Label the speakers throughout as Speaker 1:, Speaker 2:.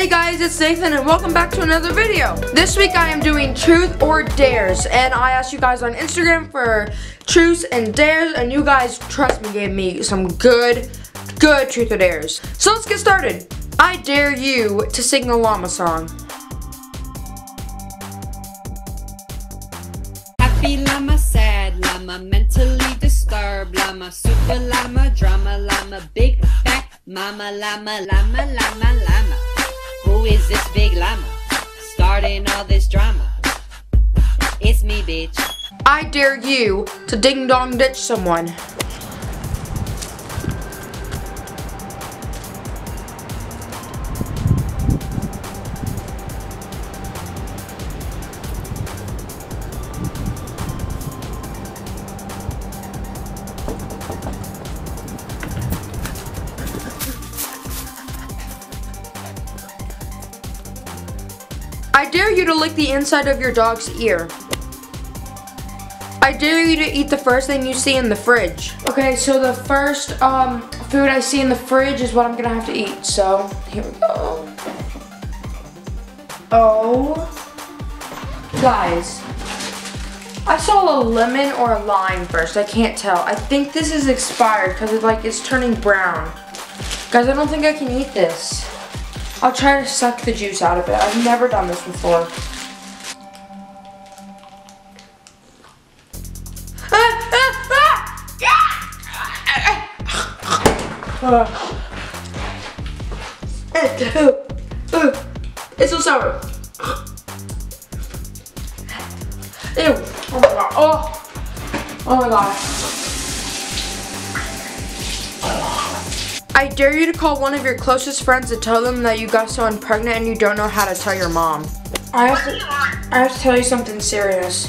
Speaker 1: Hey guys, it's Nathan and welcome back to another video. This week I am doing truth or dares and I asked you guys on Instagram for truths and dares and you guys, trust me, gave me some good, good truth or dares. So let's get started. I dare you to sing the llama song.
Speaker 2: Happy llama, sad llama, mentally disturbed llama, super llama, drama llama, big fat mama llama, llama, llama, llama. Who is this big llama? Starting all this drama. It's me, bitch.
Speaker 1: I dare you to ding dong ditch someone. I dare you to lick the inside of your dog's ear. I dare you to eat the first thing you see in the fridge. Okay, so the first um, food I see in the fridge is what I'm gonna have to eat. So, here we go. Oh, guys. I saw a lemon or a lime first. I can't tell. I think this is expired because it like it's turning brown. Guys, I don't think I can eat this. I'll try to suck the juice out of it. I've never done this before. It's so sour. Ew. Oh my god. Oh. Oh my god. I dare you to call one of your closest friends and tell them that you got someone pregnant and you don't know how to tell your mom. I have to, I have to tell you something serious.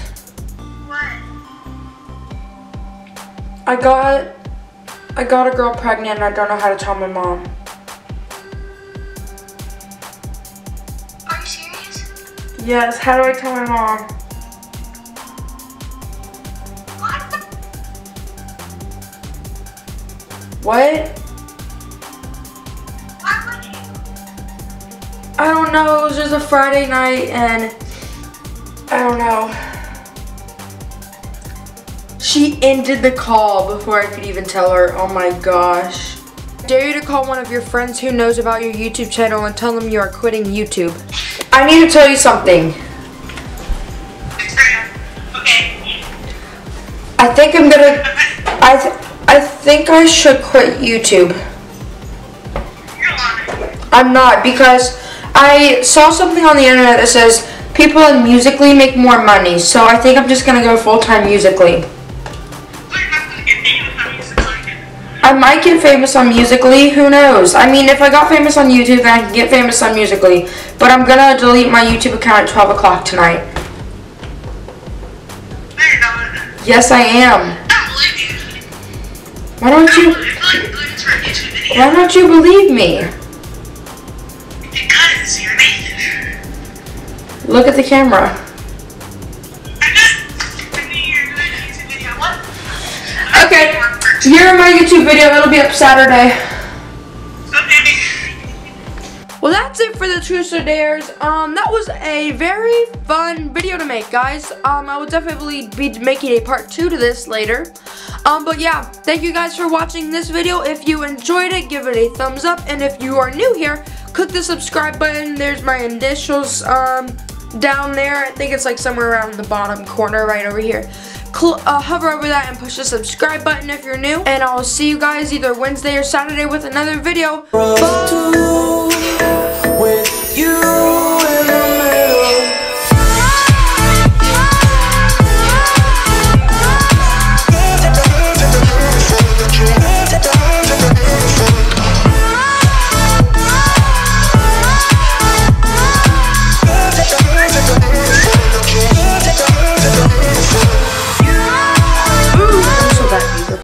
Speaker 1: I got, I got a girl pregnant and I don't know how to tell my mom.
Speaker 3: Are you serious?
Speaker 1: Yes, how do I tell my mom?
Speaker 3: What?
Speaker 1: What? I don't know, it was just a Friday night and I don't know. She ended the call before I could even tell her. Oh my gosh. I dare you to call one of your friends who knows about your YouTube channel and tell them you are quitting YouTube. I need to tell you something.
Speaker 3: Okay.
Speaker 1: I think I'm gonna. I th I think I should quit YouTube.
Speaker 3: You're lying.
Speaker 1: I'm not because I saw something on the internet that says people in Musical.ly make more money. So I think I'm just gonna go full time Musical.ly. I might get famous on Musical.ly, who knows? I mean, if I got famous on YouTube, then I can get famous on Musical.ly. But I'm gonna delete my YouTube account at 12 o'clock tonight. Yes, I am. Why don't you, why don't you believe me?
Speaker 3: You're.
Speaker 1: Look at the camera. Okay, here in my YouTube video, it'll be up Saturday. Well, that's it for the Truth or Dares. Um, that was a very fun video to make, guys. Um, I will definitely be making a part two to this later. Um, but yeah, thank you guys for watching this video. If you enjoyed it, give it a thumbs up. And if you are new here, click the subscribe button. There's my initials, um, down there. I think it's like somewhere around the bottom corner right over here. Cl uh, hover over that and push the subscribe button if you're new. And I'll see you guys either Wednesday or Saturday with another video. Bye!